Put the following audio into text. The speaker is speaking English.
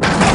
you